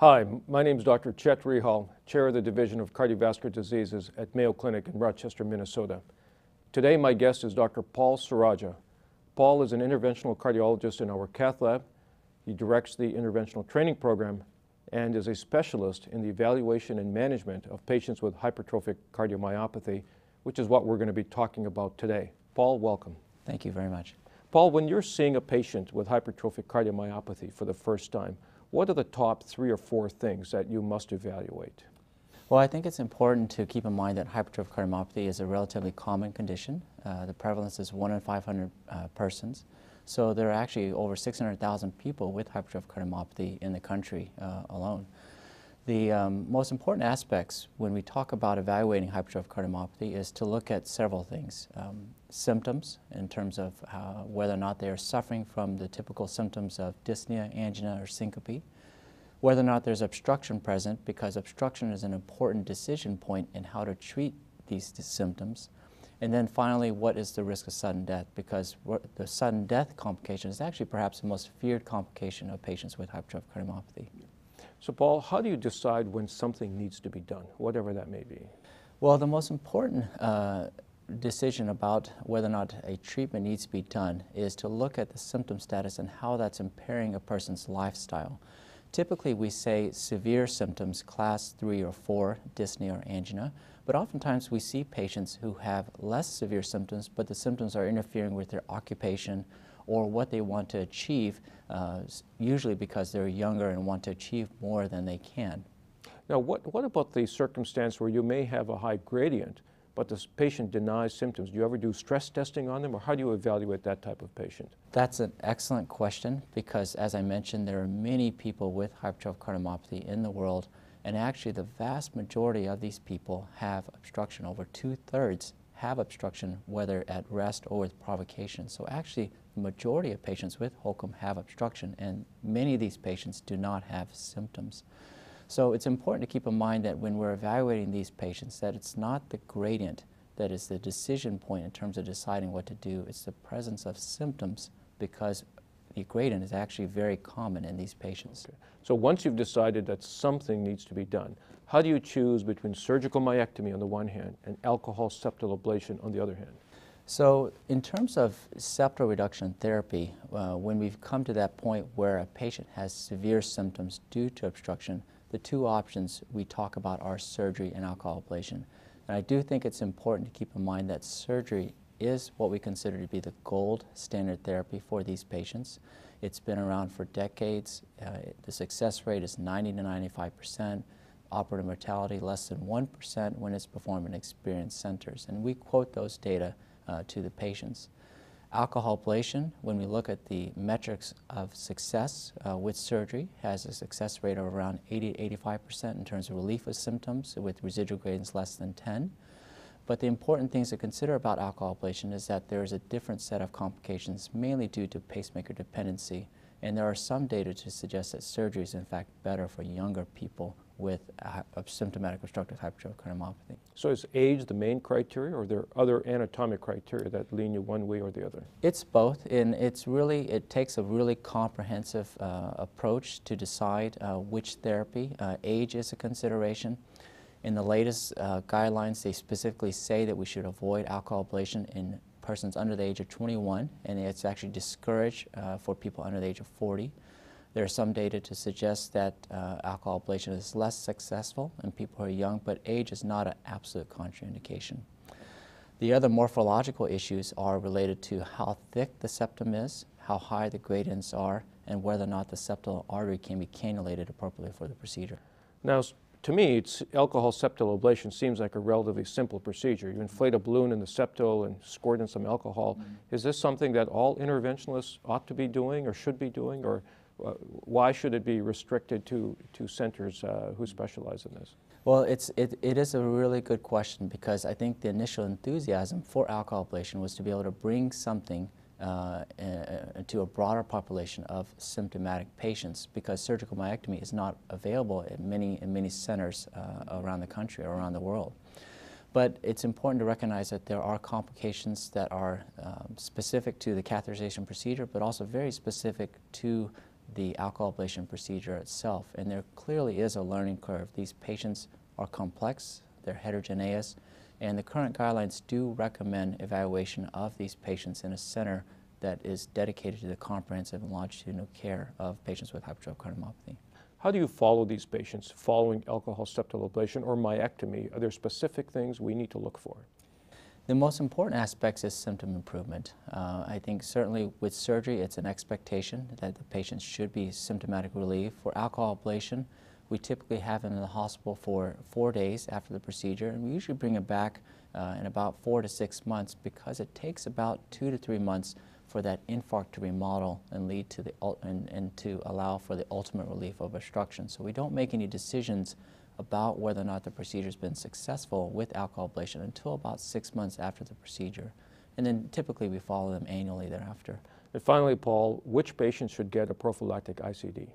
Hi, my name is Dr. Chet Rihal, Chair of the Division of Cardiovascular Diseases at Mayo Clinic in Rochester, Minnesota. Today, my guest is Dr. Paul Sorajja. Paul is an interventional cardiologist in our cath lab. He directs the interventional training program and is a specialist in the evaluation and management of patients with hypertrophic cardiomyopathy, which is what we're going to be talking about today. Paul, welcome. Thank you very much. Paul, when you're seeing a patient with hypertrophic cardiomyopathy for the first time, what are the top three or four things that you must evaluate? Well, I think it's important to keep in mind that hypertrophic cardiomyopathy is a relatively common condition. Uh, the prevalence is 1 in 500 uh, persons. So there are actually over 600,000 people with hypertrophic cardiomyopathy in the country uh, alone. The um, most important aspects when we talk about evaluating hypertrophic cardiomyopathy is to look at several things. Um, symptoms in terms of uh, whether or not they are suffering from the typical symptoms of dyspnea, angina, or syncope. Whether or not there's obstruction present because obstruction is an important decision point in how to treat these symptoms. And then finally, what is the risk of sudden death? Because the sudden death complication is actually perhaps the most feared complication of patients with hypertrophic cardiomyopathy. So, Paul, how do you decide when something needs to be done, whatever that may be? Well, the most important uh, decision about whether or not a treatment needs to be done is to look at the symptom status and how that's impairing a person's lifestyle. Typically, we say severe symptoms, class 3 or 4, dyspnea or angina, but oftentimes we see patients who have less severe symptoms, but the symptoms are interfering with their occupation or what they want to achieve, uh, usually because they're younger and want to achieve more than they can. Now, what, what about the circumstance where you may have a high gradient, but the patient denies symptoms? Do you ever do stress testing on them, or how do you evaluate that type of patient? That's an excellent question because, as I mentioned, there are many people with hypertrophic cardiomyopathy in the world, and actually the vast majority of these people have obstruction. Over two-thirds have obstruction, whether at rest or with provocation. So actually, the majority of patients with HOCM have obstruction, and many of these patients do not have symptoms. So it's important to keep in mind that when we're evaluating these patients, that it's not the gradient that is the decision point in terms of deciding what to do. It's the presence of symptoms because the gradient is actually very common in these patients. Okay. So once you've decided that something needs to be done, how do you choose between surgical myectomy on the one hand and alcohol septal ablation on the other hand? So in terms of septal reduction therapy, uh, when we've come to that point where a patient has severe symptoms due to obstruction, the two options we talk about are surgery and alcohol ablation. And I do think it's important to keep in mind that surgery is what we consider to be the gold standard therapy for these patients. It's been around for decades. Uh, the success rate is 90 to 95 percent. Operative mortality less than 1 percent when it's performed in experienced centers. And we quote those data uh, to the patients. Alcohol ablation, when we look at the metrics of success uh, with surgery, has a success rate of around 80 to 85 percent in terms of relief of symptoms with residual gradients less than 10. But the important things to consider about alcohol ablation is that there is a different set of complications, mainly due to pacemaker dependency. And there are some data to suggest that surgery is in fact better for younger people with a, symptomatic obstructive hypertrophic cardiomyopathy. So is age the main criteria, or are there other anatomic criteria that lean you one way or the other? It's both, and it's really, it takes a really comprehensive uh, approach to decide uh, which therapy. Uh, age is a consideration. In the latest uh, guidelines, they specifically say that we should avoid alcohol ablation in persons under the age of 21, and it's actually discouraged uh, for people under the age of 40. There's some data to suggest that uh, alcohol ablation is less successful in people who are young, but age is not an absolute contraindication. The other morphological issues are related to how thick the septum is, how high the gradients are, and whether or not the septal artery can be cannulated appropriately for the procedure. Now, to me, alcohol septal ablation seems like a relatively simple procedure. You inflate a balloon in the septal and squirt in some alcohol. Mm -hmm. Is this something that all interventionalists ought to be doing or should be doing, or why should it be restricted to, to centers uh, who specialize in this? Well, it's, it, it is a really good question because I think the initial enthusiasm for alcohol ablation was to be able to bring something uh, uh, to a broader population of symptomatic patients because surgical myectomy is not available in many, in many centers uh, around the country or around the world. But it's important to recognize that there are complications that are um, specific to the catheterization procedure, but also very specific to the alcohol ablation procedure itself. And there clearly is a learning curve. These patients are complex, they're heterogeneous, and the current guidelines do recommend evaluation of these patients in a center that is dedicated to the comprehensive and longitudinal care of patients with hypertrophic cardiomyopathy. How do you follow these patients following alcohol septal ablation or myectomy? Are there specific things we need to look for? The most important aspects is symptom improvement. Uh, I think certainly with surgery, it's an expectation that the patient should be symptomatic relief. For alcohol ablation, we typically have them in the hospital for four days after the procedure, and we usually bring them back uh, in about four to six months because it takes about two to three months for that infarct to remodel and lead to the and, and to allow for the ultimate relief of obstruction. So we don't make any decisions about whether or not the procedure has been successful with alcohol ablation until about six months after the procedure. And then typically we follow them annually thereafter. And finally, Paul, which patients should get a prophylactic ICD?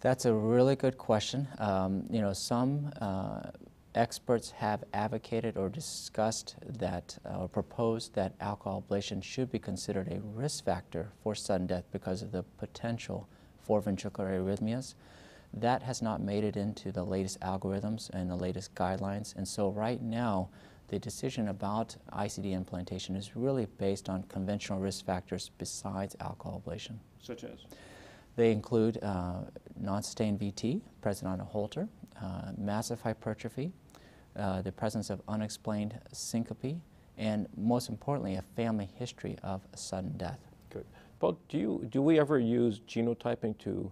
That's a really good question. Um, you know, some uh, experts have advocated or discussed that uh, or proposed that alcohol ablation should be considered a risk factor for sudden death because of the potential for ventricular arrhythmias. That has not made it into the latest algorithms and the latest guidelines. And so right now, the decision about ICD implantation is really based on conventional risk factors besides alcohol ablation. Such as? They include uh, non-sustained VT present on a Holter, uh, massive hypertrophy, uh, the presence of unexplained syncope, and most importantly, a family history of sudden death. Good. Paul, do, you, do we ever use genotyping to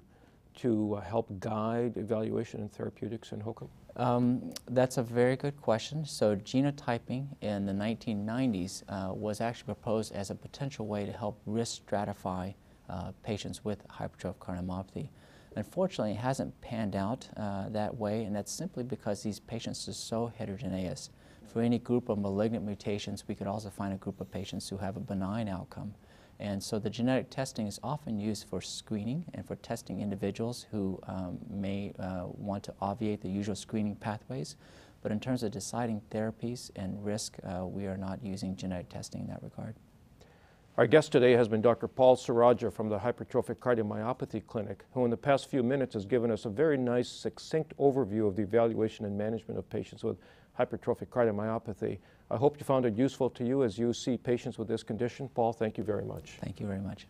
to uh, help guide evaluation and therapeutics in HOCM? Um, that's a very good question. So genotyping in the 1990s uh, was actually proposed as a potential way to help risk stratify uh, patients with hypertrophic cardiomyopathy. Unfortunately, it hasn't panned out uh, that way, and that's simply because these patients are so heterogeneous. For any group of malignant mutations, we could also find a group of patients who have a benign outcome. And so the genetic testing is often used for screening and for testing individuals who um, may uh, want to obviate the usual screening pathways. But in terms of deciding therapies and risk, uh, we are not using genetic testing in that regard. Our guest today has been Dr. Paul Sorajja from the Hypertrophic Cardiomyopathy Clinic, who in the past few minutes has given us a very nice, succinct overview of the evaluation and management of patients with hypertrophic cardiomyopathy. I hope you found it useful to you as you see patients with this condition. Paul, thank you very much. Thank you very much.